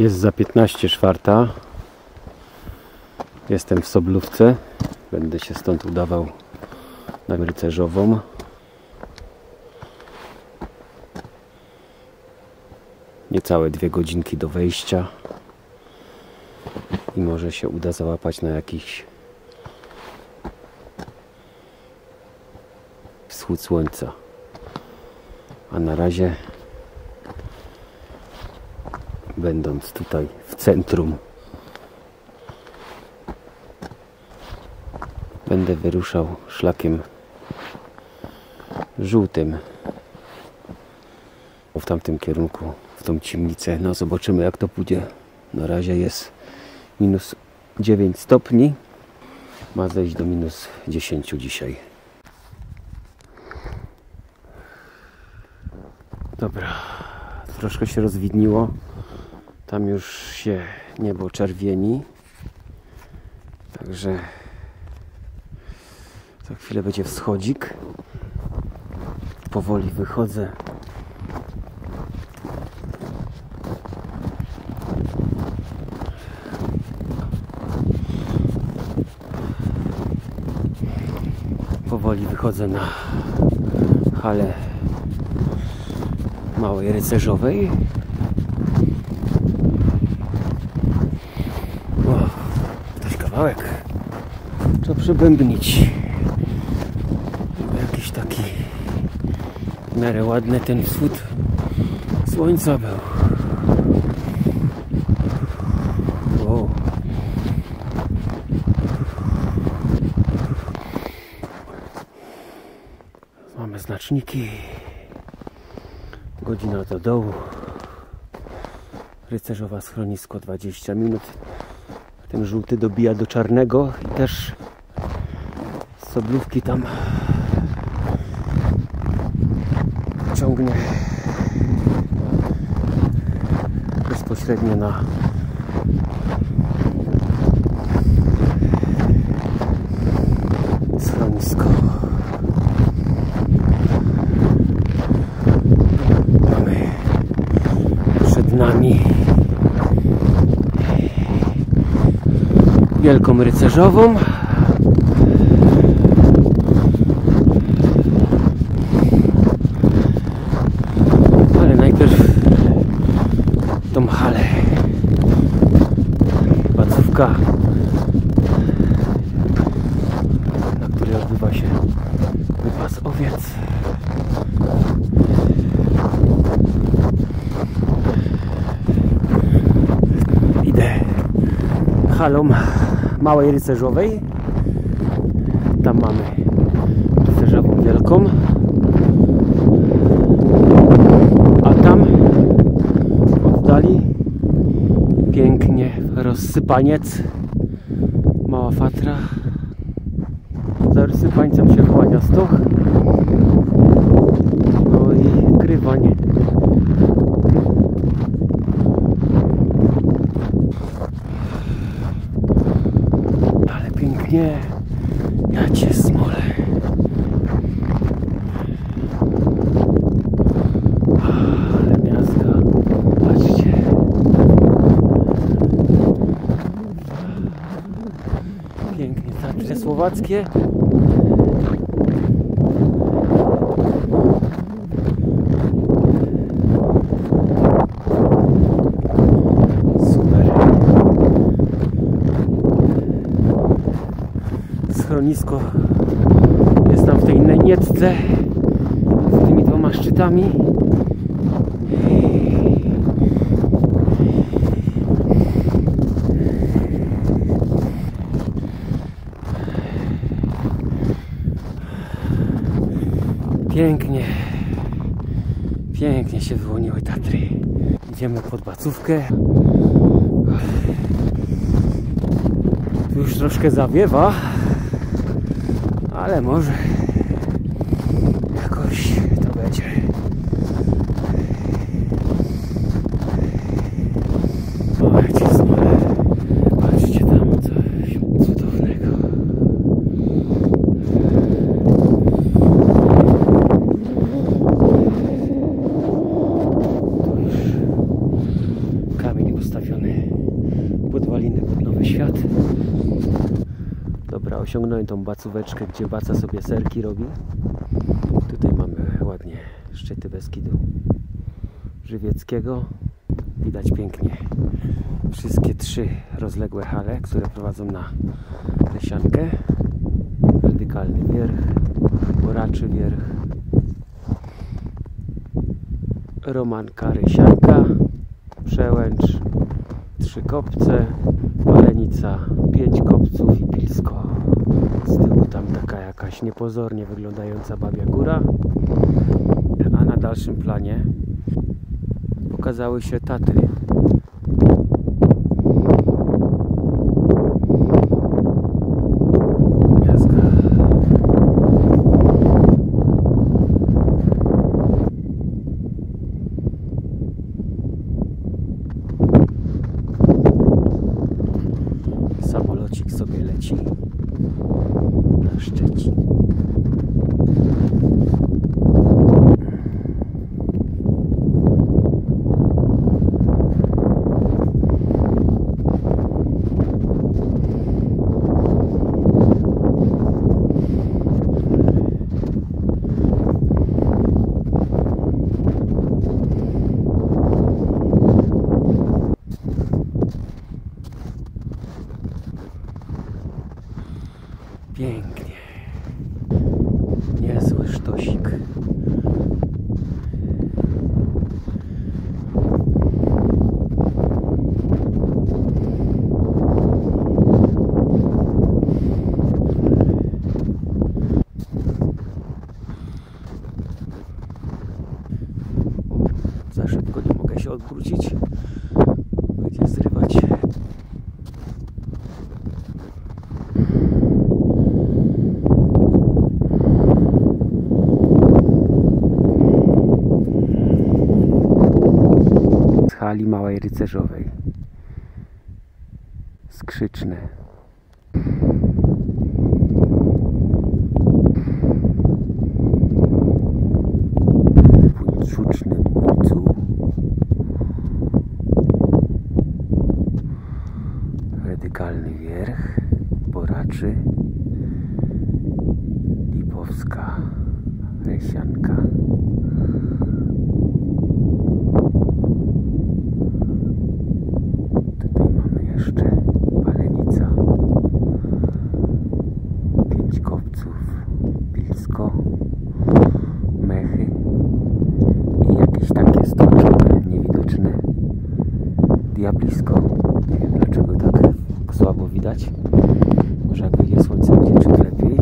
Jest za 15 czwarta. Jestem w Soblówce. Będę się stąd udawał na rycerzową. Niecałe dwie godzinki do wejścia. I może się uda załapać na jakiś wschód słońca. A na razie będąc tutaj w centrum będę wyruszał szlakiem żółtym w tamtym kierunku, w tą ciemnicę. No zobaczymy jak to pójdzie. Na razie jest minus 9 stopni. Ma zejść do minus 10 dzisiaj. Dobra, troszkę się rozwidniło. Tam już się niebo czerwieni. Także za chwilę będzie wschodzik. Powoli wychodzę. Powoli wychodzę na halę małej rycerzowej. Kawałek. Trzeba przebębnić. Jakiś taki w miarę ładny ten wschód słońca był. O. Mamy znaczniki. Godzina do dołu. Rycerzowa schronisko 20 minut. Ten żółty dobija do czarnego i też soblówki tam ciągnie bezpośrednio na schronisko. Mamy przed nami wielką rycerzową. Ale najpierw tą halę. Placówka, na której odbywa się wypas owiec. Halą małej rycerzowej. Tam mamy rycerzową wielką. A tam w oddali pięknie rozsypaniec. Mała fatra. Za rozsypańcem się kłania stoch. No i krywań. Ale pięknie. Ja cię smolę. Ale miazga. Patrzcie. Pięknie. Tarcze słowackie. Schronisko jest tam w tej niecce z tymi dwoma szczytami. Pięknie, pięknie się wyłoniły Tatry. Idziemy pod bacówkę. Tu już troszkę zawiewa, ale może jakoś to będzie. O, gdzie smole. Patrzcie tam, coś cudownego. Tu już kamień postawiony osiągnąłem tą bacóweczkę, gdzie baca sobie serki robi. Tutaj mamy ładnie szczyty Beskidu Żywieckiego. Widać pięknie wszystkie trzy rozległe hale, które prowadzą na Lesiankę. Radykalny wierch, Boraczy wierch, Romanka Rysianka, Przełęcz, trzy kopce, Palenica, pięć kopców i Pilsko. Z tyłu tam taka jakaś niepozornie wyglądająca Babia Góra. A na dalszym planie pokazały się Tatry. Sobie leci na Szczecin. Pięknie. Niezły sztosik. O, Za szybko nie mogę się odwrócić. Będzie zrywać. z hali Małej Rycerzowej. Skrzyczne. W Wierch. Boraczy. Lipowska. Rysianka. Tutaj mamy jeszcze Palenica, pięć kopców, Pilsko, Mechy i jakieś takie stoczone, niewidoczne Diablisko. Nie wiem dlaczego tak słabo widać. Może jak wyjdzie słońce będzie ciut lepiej.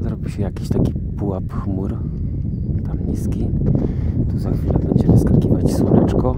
Zrobi się jakiś pułap chmur tam niski. Tu za chwilę będzie wyskakiwać słoneczko.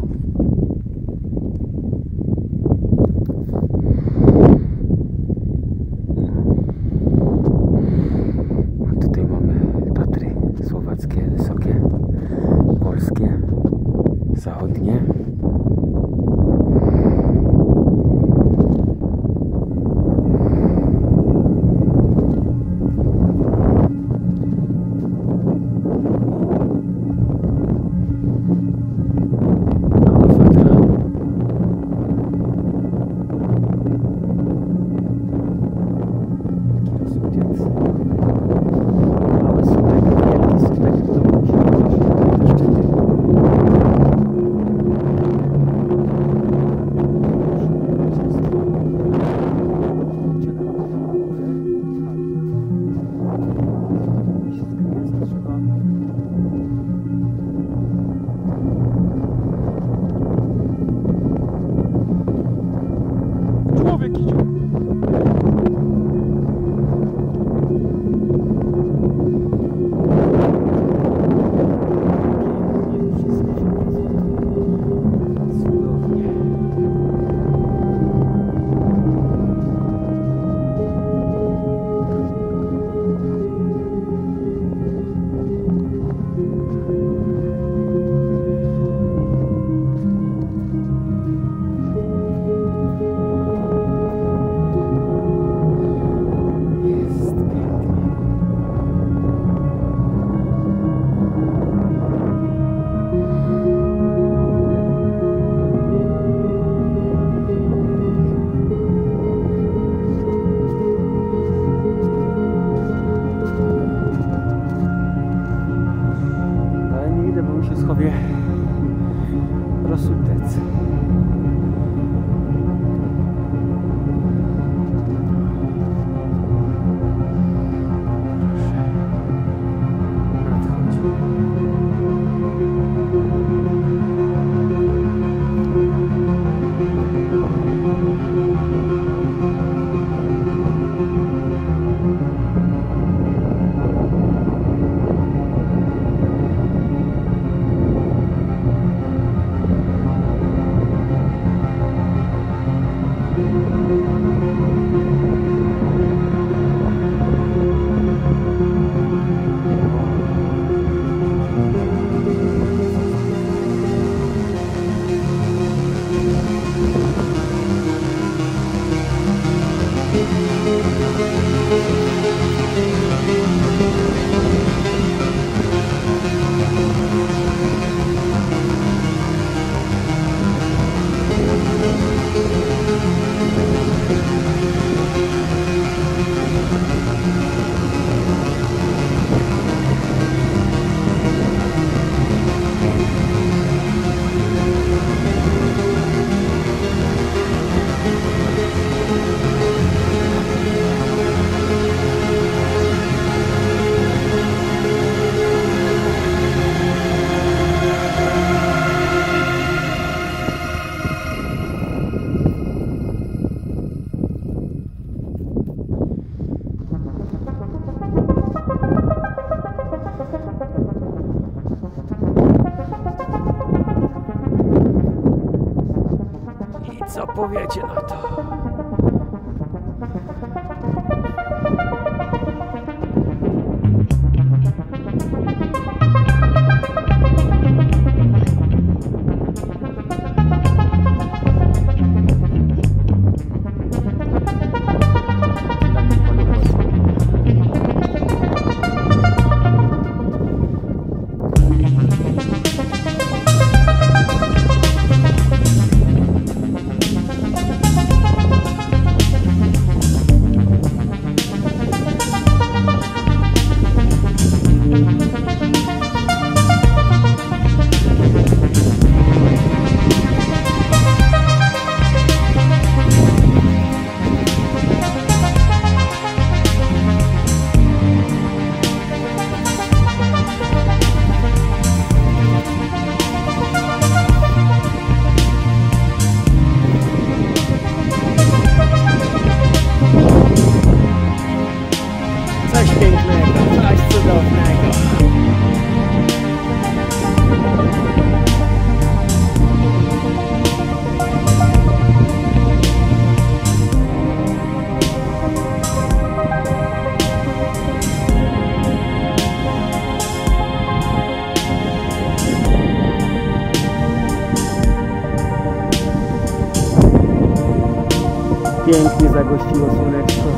Pięknie zagościło słoneczko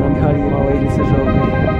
na hali małej rycerzowej.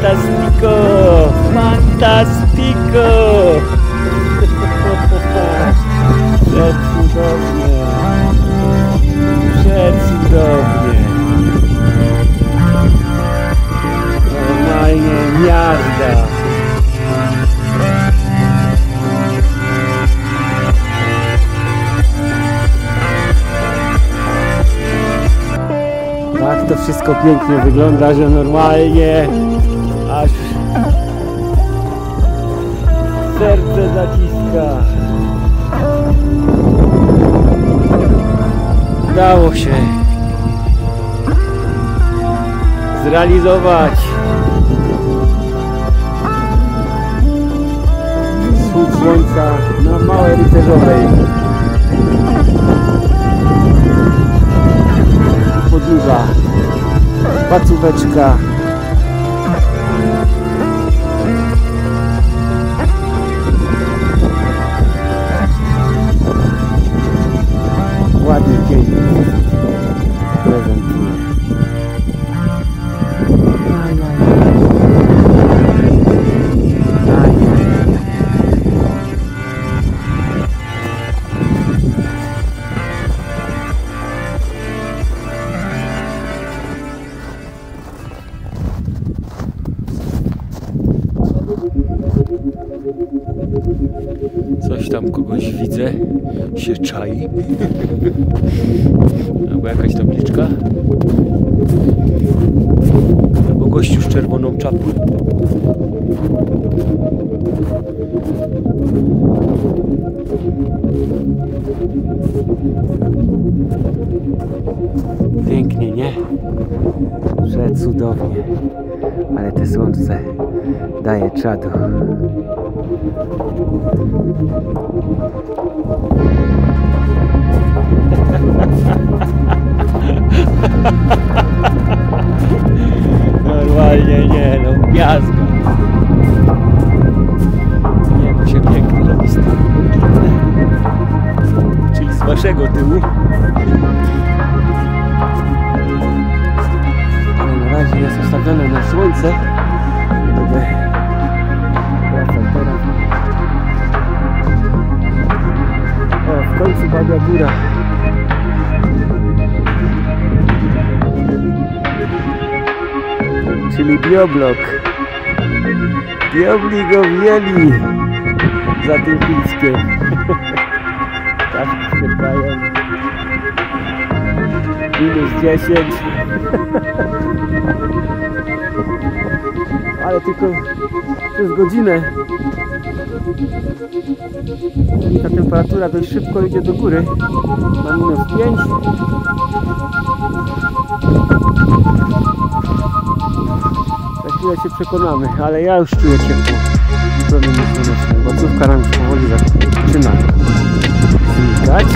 Fantastico! Fantastico! Przecudownie! Przecudownie! Normalnie miazda! Tak to wszystko pięknie wygląda, że normalnie serce zaciska. Udało się zrealizować wschód słońca na Małej Rycerzowej. podróża, pacóweczka. Ładny widzę, się czai. Albo jakaś tabliczka. Albo gościu z czerwoną czapką. Pięknie, nie? Przecudownie. Ale te słońce daje czadu. Normalnie nie, no miazga. Nie, bo się pięknie robi z tyłu. Czyli z waszego tyłu. Ale na razie jest ustawione na słońce. Babia Góra. Czyli bioblok. Biobli go wjęli za tym Pilskiem. Ptaszki szczekają. Minus 10. Ale tylko przez godzinę. Ta temperatura dość szybko idzie do góry. Na minus 5. Za chwilę się przekonamy, ale ja już czuję ciepło. Promienie słoneczne. Łacówka nam już powoli zaczyna znikać.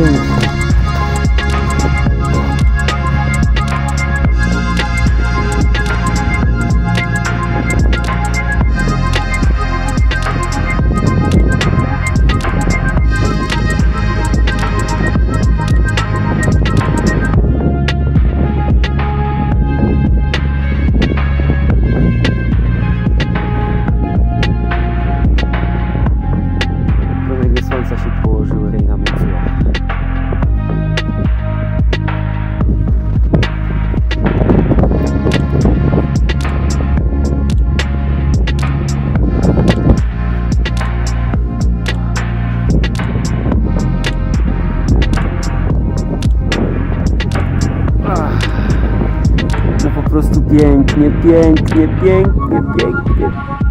No, prostu pięknie, pięknie, pięknie, pięknie.